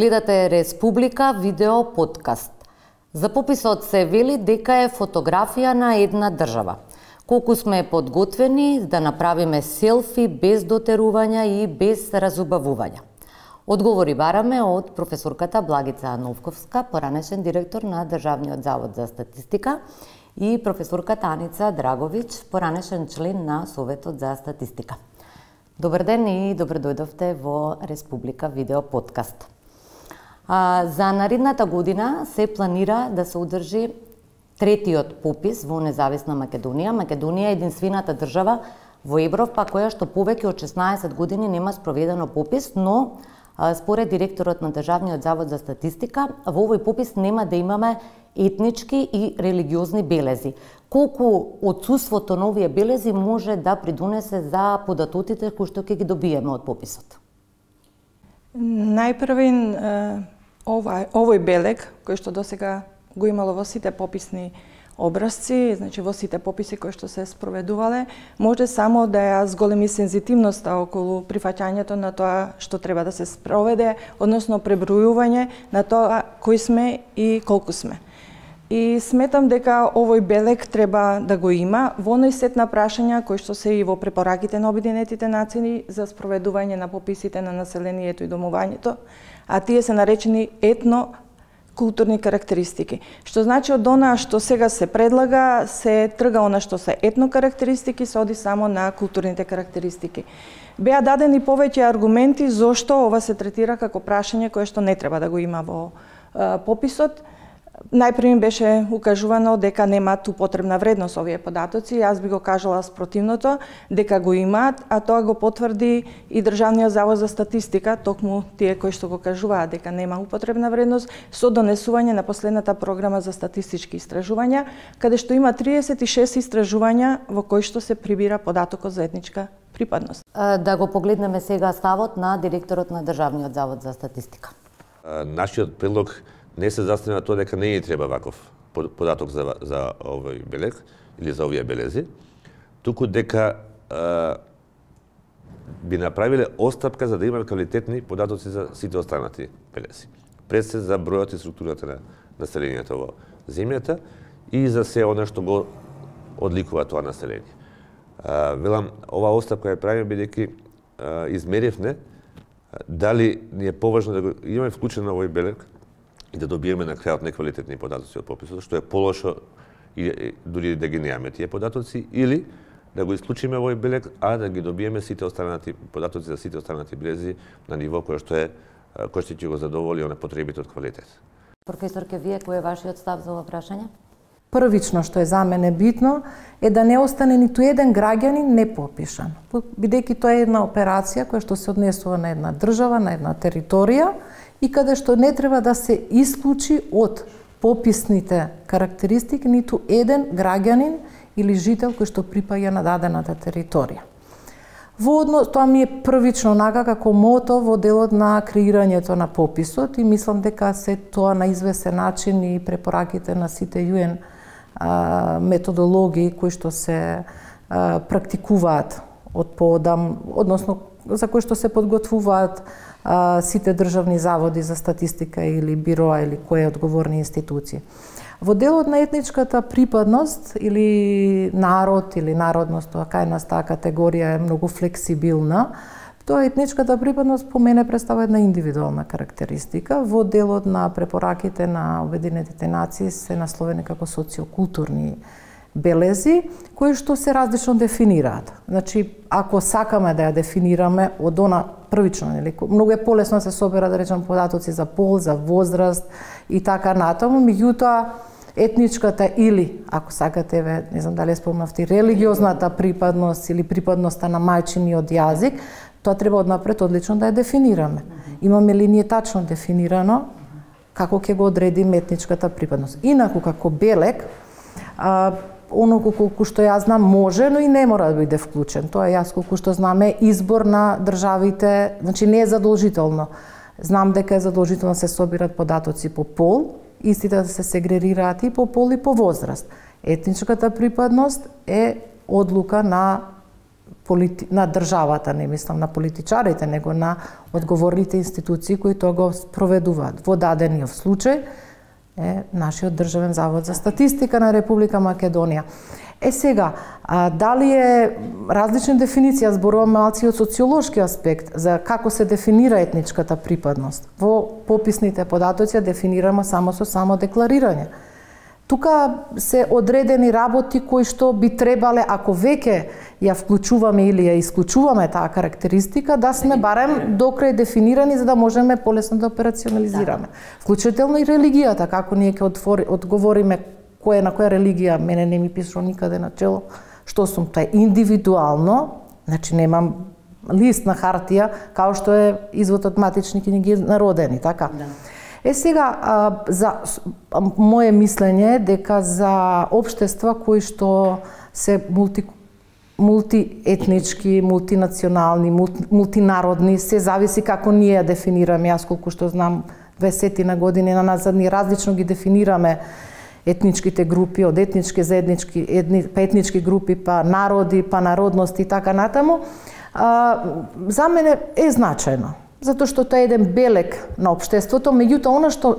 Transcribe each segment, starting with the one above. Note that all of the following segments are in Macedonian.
Гледате Республика видео подкаст. За пописот се вели дека е фотографија на една држава. Колку сме подготвени да направиме селфи без дотерувања и без разубавувања. Одговори бараме од професорката Благица Новковска, поранешен директор на Државниот завод за статистика, и професорката Аница Драговиќ, поранешен член на Советот за статистика. Добар ден и добро дојдовте во Республика Видео Подкаст. А, за наредната година се планира да се одржи третиот попис во независна Македонија. Македонија е единствената држава во Европа која што повеќе од 16 години нема спроведено попис, но според директорот на Државниот завод за статистика, во овој попис нема да имаме етнички и религиозни белези. Колку отсутството на овие белези може да придонесе за податотите кои што ќе ги добиеме од пописот? Најпрвен ова, овој белег, кој што досега го имало во сите пописни образци, значи во сите пописи кои што се спроведувале, може само да ја зголеми сензитивноста околу прифаќањето на тоа што треба да се спроведе, односно пребројување на тоа кои сме и колку сме. И сметам дека овој белек треба да го има во оној сет на прашања кои што се и во препораките на Обединетите нации за спроведување на пописите на населението и домувањето, а тие се наречени етно културни карактеристики. Што значи од она што сега се предлага, се трга она што се етно карактеристики, се оди само на културните карактеристики. Беа дадени повеќе аргументи зошто ова се третира како прашање кое што не треба да го има во пописот, Најпрви беше укажувано дека немаат употребна вредност овие податоци. Јас би го кажала спротивното, дека го имаат, а тоа го потврди и Државниот завод за статистика, токму тие кои што го кажуваат дека нема употребна вредност, со донесување на последната програма за статистички истражувања, каде што има 36 истражувања во кои што се прибира податокот за етничка припадност. Да го погледнеме сега ставот на директорот на Државниот завод за статистика. Нашиот предлог не се застана на тоа дека не ни треба ваков податок за, за овој белег или за овие белези, туку дека а, би направиле остапка за да имаме квалитетни податоци за сите останати белези. Пред се за бројот и структурата на населението во земјата и за се она што го одликува тоа население. А, велам, ова остапка ја правиме бидејќи измеревне дали ни е поважно да го имаме вклучено овој белег и да добиеме на крајот неквалитетни податоци од пописот, што е полошо и дури да ги немаме тие податоци, или да го исклучиме овој белег, а да ги добиеме сите останати податоци за сите останати белези на ниво кое што е кој што ќе го задоволи на потребите од квалитет. Професорке, вие кој е вашиот став за ова прашање? Првично што е за мене битно е да не остане ниту еден граѓанин непопишан, бидејќи тоа е една операција која што се однесува на една држава, на една територија и каде што не треба да се исклучи од пописните карактеристики ниту еден граѓанин или жител кој што припаѓа на дадената територија. Во однос, тоа ми е првично нага како мото во делот на креирањето на пописот и мислам дека се тоа на извесен начин и препораките на сите ЮН методологии кои што се а, практикуваат од поодам, односно за кои што се подготвуваат а, сите државни заводи за статистика или бироа или кои одговорни институции. Во делот на етничката припадност или народ или народност, тоа кај нас таа категорија е многу флексибилна, тоа етничката припадност по мене представува една индивидуална карактеристика. Во делот на препораките на Обединетите нации се насловени како социокултурни белези, кои што се различно дефинираат. Значи, ако сакаме да ја дефинираме од она првично, нели, многу е полесно да се соберат да речем, податоци за пол, за возраст и така натаму, меѓутоа, етничката или, ако сакате, ве, не знам дали спомнавте, религиозната припадност или припадноста на мајчиниот јазик, тоа треба однапред одлично да ја дефинираме. Имаме ли ние тачно дефинирано како ќе го одредиме етничката припадност. Инаку, како белек, а, оноку колку што ја знам може, но и не мора да биде вклучен. Тоа е јас колку што знаме избор на државите, значи не е задолжително. Знам дека е задолжително да се собират податоци по пол, истите да се сегрегираат и по пол и по возраст. Етничката припадност е одлука на полити... на државата, не мислам на политичарите, него на одговорните институции кои тоа го проведуваат. Во дадениот случај е нашиот Државен завод за статистика на Република Македонија. Е сега, а, дали е различна дефиниција зборувам малци од социолошки аспект за како се дефинира етничката припадност. Во пописните податоци ја дефинираме само со само декларирање. Тука се одредени работи кои што би требале, ако веќе ја вклучуваме или ја исклучуваме таа карактеристика, да сме барем докрај дефинирани за да можеме полесно да операционализираме. Да. Вклучително и религијата, како ние ќе одговориме која на која религија мене не ми пишува никаде на чело, што сум тај индивидуално, значи немам лист на хартија, као што е извод од матични книги народени, така? Да. Е сега а, за мое мислење дека за општества кои што се мулти мултиетнички, мултинационални, мултинародни, се зависи како ние ја дефинираме. Јас колку што знам, 20 на години на назад ние различно ги дефинираме етничките групи, од етнички за етнички, етни, па етнички групи, па народи, па народности и така натаму, а, за мене е значајно затоа што тоа е еден белек на општеството, меѓутоа она што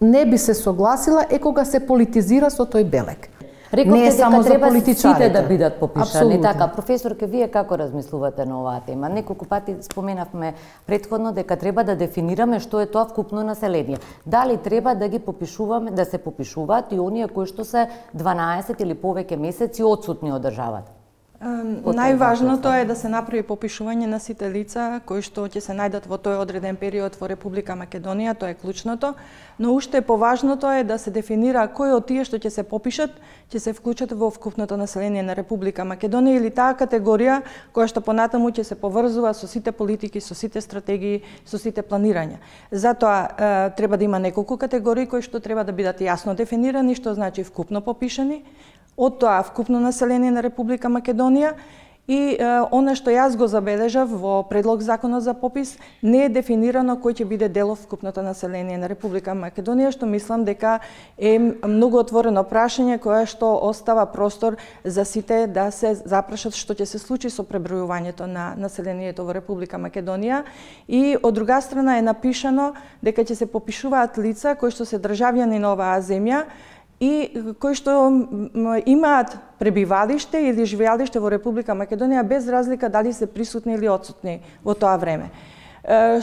не би се согласила е кога се политизира со тој белек. Рековте не е само дека треба сите да бидат попишани. Абсолютно. Така, професорке, вие како размислувате на оваа тема? Неколку пати споменавме предходно дека треба да дефинираме што е тоа вкупно население. Дали треба да ги попишуваме, да се попишуваат и оние кои што се 12 или повеќе месеци одсутни од државата? Најважното е да се направи попишување на сите лица кои што ќе се најдат во тој одреден период во Република Македонија, тоа е клучното, но уште поважното е да се дефинира кои од тие што ќе се попишат, ќе се вклучат во вкупното население на Република Македонија или таа категорија која што понатаму ќе се поврзува со сите политики, со сите стратегии, со сите планирања. Затоа треба да има неколку категории кои што треба да бидат јасно дефинирани, што значи вкупно попишани, од тоа вкупно население на Република Македонија и е, она што јас го забележав во предлог законот за попис не е дефинирано кој ќе биде дел од вкупното население на Република Македонија, што мислам дека е многу отворено прашање кое што остава простор за сите да се запрашат што ќе се случи со пребројувањето на населението во Република Македонија. И од друга страна е напишано дека ќе се попишуваат лица кои што се државјани на оваа земја и кои што имаат пребивалиште или живеалиште во Република Македонија без разлика дали се присутни или отсутни во тоа време.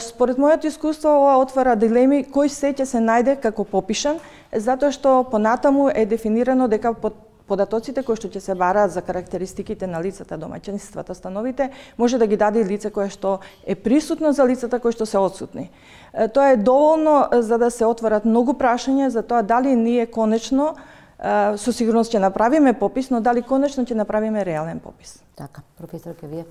Според мојот искуство, ова отвара дилеми кој се ќе се најде како попишан, затоа што понатаму е дефинирано дека под податоците кои што ќе се бараат за карактеристиките на лицата, домаќинствата, становите, може да ги даде лице кое што е присутно за лицата кои што се одсутни. Тоа е доволно за да се отворат многу прашања за тоа дали ние конечно со сигурност ќе направиме попис, но дали конечно ќе направиме реален попис. Така, професорке, вие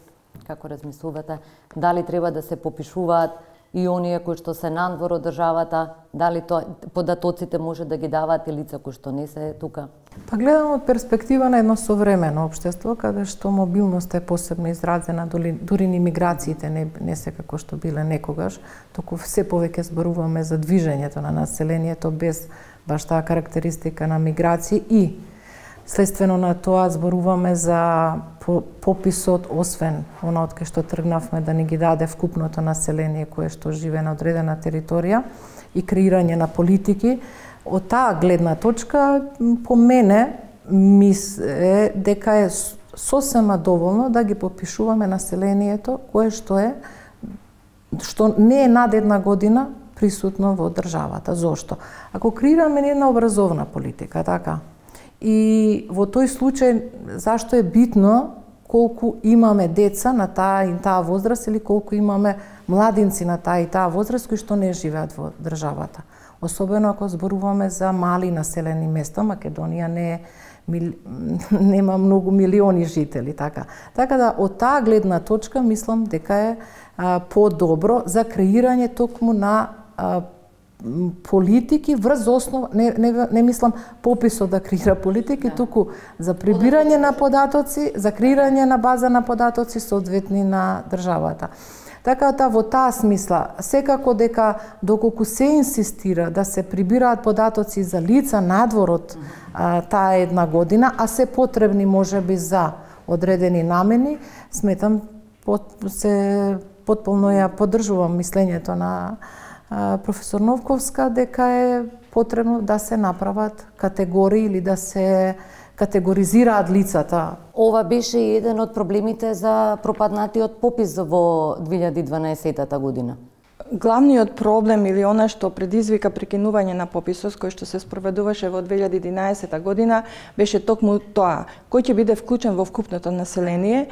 како размислувате, дали треба да се попишуваат и оние кои што се надвор од државата, дали тоа податоците може да ги даваат и лица кои што не се тука? Па гледам од перспектива на едно современо општество, каде што мобилноста е посебно изразена, дури, ни миграциите не, не се како што биле некогаш, току се повеќе зборуваме за движењето на населението без баш таа карактеристика на миграција и Следствено на тоа зборуваме за пописот, освен она од кај што тргнавме да ни ги даде вкупното население кое што живее на одредена територија и креирање на политики. Од таа гледна точка, по мене, мис дека е сосема доволно да ги попишуваме населението кое што е што не е над една година присутно во државата. Зошто? Ако креираме една образовна политика, така, И во тој случај, зашто е битно колку имаме деца на таа и таа возраст или колку имаме младинци на таа и таа возраст кои што не живеат во државата. Особено ако зборуваме за мали населени места, Македонија не е мил... нема многу милиони жители, така. Така да од таа гледна точка мислам дека е подобро за креирање токму на а, политики врз основа, не, не, не мислам пописот да креира политики, да. туку за прибирање на податоци, за креирање на база на податоци соодветни на државата. Така да во таа смисла, секако дека доколку се инсистира да се прибираат податоци за лица надвор од а, таа една година, а се потребни можеби за одредени намени, сметам под, се потполно ја поддржувам мислењето на професор Новковска дека е потребно да се направат категории или да се категоризираат лицата. Ова беше еден од проблемите за пропаднатиот попис во 2012 година. Главниот проблем или она што предизвика прекинување на пописот кој што се спроведуваше во 2011 година беше токму тоа кој ќе биде вклучен во вкупното население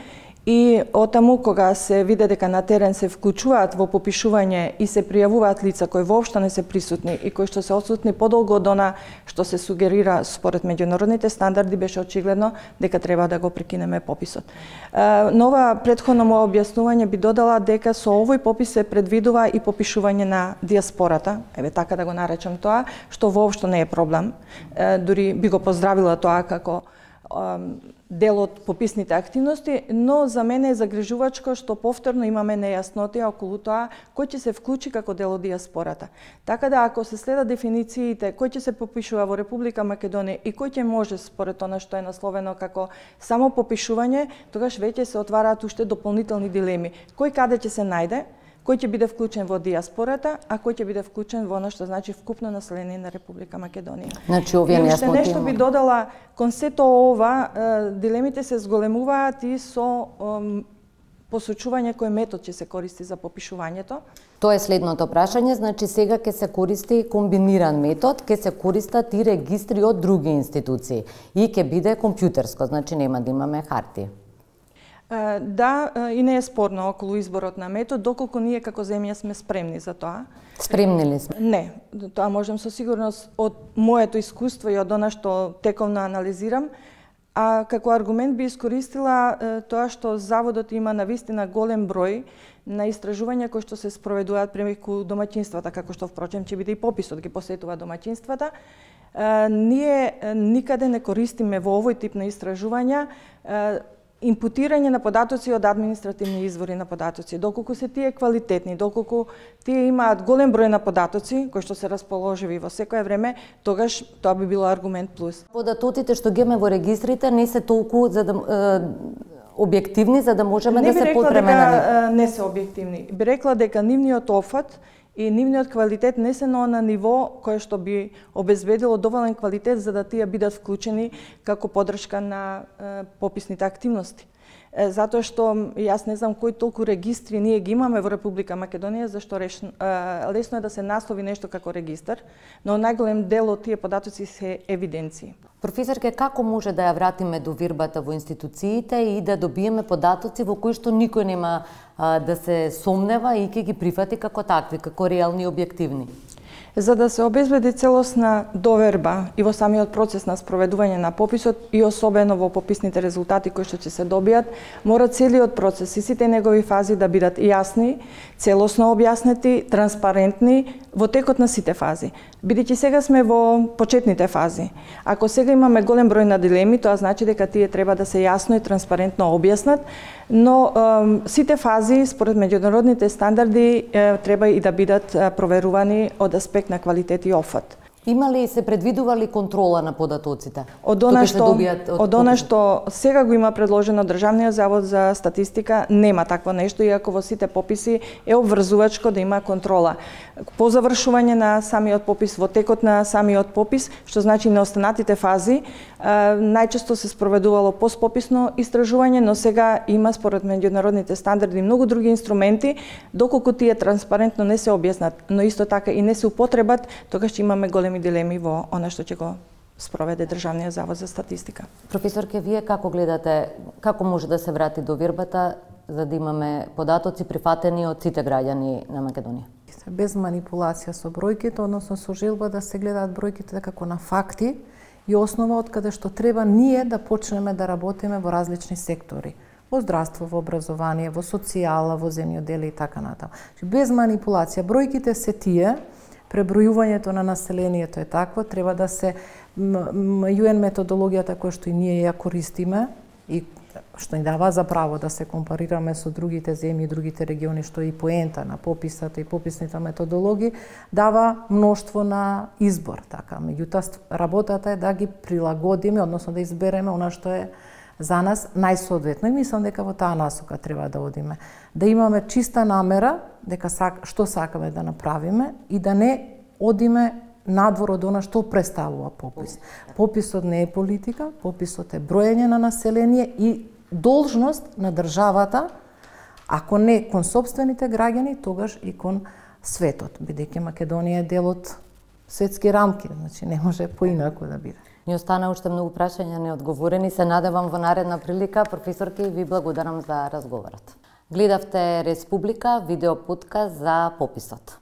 И отаму кога се виде дека на терен се вклучуваат во попишување и се пријавуваат лица кои воопшто не се присутни и кои што се отсутни подолго од она што се сугерира според меѓународните стандарди, беше очигледно дека треба да го прекинеме пописот. Нова предходно моје објаснување би додала дека со овој попис се предвидува и попишување на диаспората, еве така да го наречам тоа, што воопшто не е проблем. Дури би го поздравила тоа како дел од пописните активности, но за мене е загрижувачко што повторно имаме нејаснотија околу тоа кој ќе се вклучи како дел од диаспората. Така да ако се следат дефинициите кој ќе се попишува во Република Македонија и кој ќе може според она што е насловено како само попишување, тогаш веќе се отвараат уште дополнителни дилеми. Кој каде ќе се најде? Кој ќе биде вклучен во диаспората, а кој ќе биде вклучен во оно што значи вкупно население на Република Македонија. Значи овие не нешто би додала кон сето ова, дилемите се зголемуваат и со посочување кој метод ќе се користи за попишувањето. Тоа е следното прашање, значи сега ќе се користи комбиниран метод, ќе се користат и регистри од други институции и ќе биде компјутерско, значи нема да имаме хартија. Да, и не е спорно околу изборот на метод, доколку ние како земја сме спремни за тоа. Спремни ли сме? Не, тоа можам со сигурност од моето искуство и од она што тековно анализирам, а како аргумент би искористила тоа што заводот има на вистина голем број на истражувања кои што се спроведуваат премеку домаќинствата, како што впрочем ќе биде и пописот ги посетува домаќинствата. Ние никаде не користиме во овој тип на истражувања импутирање на податоци од административни извори на податоци. Доколку се тие квалитетни, доколку тие имаат голем број на податоци кои што се расположиви во секое време, тогаш тоа би било аргумент плюс. Податоците што ги во регистрите не се толку за да објективни за да можеме не да се подпреме на нив. Не се објективни. Би рекла дека нивниот офат и нивниот квалитет не се на ниво кое што би обезбедило доволен квалитет за да тие бидат вклучени како подршка на е, пописните активности затоа што јас не знам кои толку регистри ние ги имаме во Република Македонија, зашто реш, лесно е да се наслови нешто како регистар, но најголем дел од тие податоци се евиденции. Професорке, како може да ја вратиме довирбата во институциите и да добиеме податоци во кои што никој нема да се сомнева и ќе ги прифати како такви, како реални и објективни? За да се обезбеди целосна доверба и во самиот процес на спроведување на пописот и особено во пописните резултати кои што ќе се добијат, мора целиот процес и сите негови фази да бидат јасни, целосно објаснети, транспарентни во текот на сите фази. Бидејќи сега сме во почетните фази. Ако сега имаме голем број на дилеми, тоа значи дека тие треба да се јасно и транспарентно објаснат, но сите фази според меѓународните стандарди треба и да бидат проверувани од аспект на квалитет и офат. Има ли се предвидува ли контрола на податоците? Од она што од, од она што сега го има предложено Државниот завод за статистика, нема такво нешто иако во сите пописи е обврзувачко да има контрола. По завршување на самиот попис, во текот на самиот попис, што значи на останатите фази, најчесто се спроведувало постпописно истражување, но сега има според меѓународните стандарди многу други инструменти, доколку тие транспарентно не се објаснат, но исто така и не се употребат, тогаш имаме големи дилеми во она што ќе го спроведе Државниот завод за статистика. Професорке, вие како гледате, како може да се врати довербата за да имаме податоци прифатени од сите граѓани на Македонија? Без манипулација со бројките, односно со желба да се гледаат бројките како на факти и основа од каде што треба ние да почнеме да работиме во различни сектори во здравство, во образование, во социјала, во земјоделие и така натаму. Значи, без манипулација, бројките се тие пребројувањето на населението е такво, треба да се UN методологијата која што и ние ја користиме и што ни дава за право да се компарираме со другите земји и другите региони, што и поента на пописата и пописните методологии, дава мноштво на избор. Така, меѓутоа, работата е да ги прилагодиме, односно да избереме она што е за нас најсоодветно и мислам дека во таа насока треба да одиме. Да имаме чиста намера дека сак, што сакаме да направиме и да не одиме надвор од она што представува попис. Пописот не е политика, пописот е броење на население и должност на државата, ако не кон собствените граѓани, тогаш и кон светот, бидејќи Македонија е дел од светски рамки, значи не може поинаку да биде. Ни остана уште многу прашања неодговорени. Се надевам во наредна прилика. Професорки, ви благодарам за разговорот. Гледавте Республика, видео подкаст за пописот.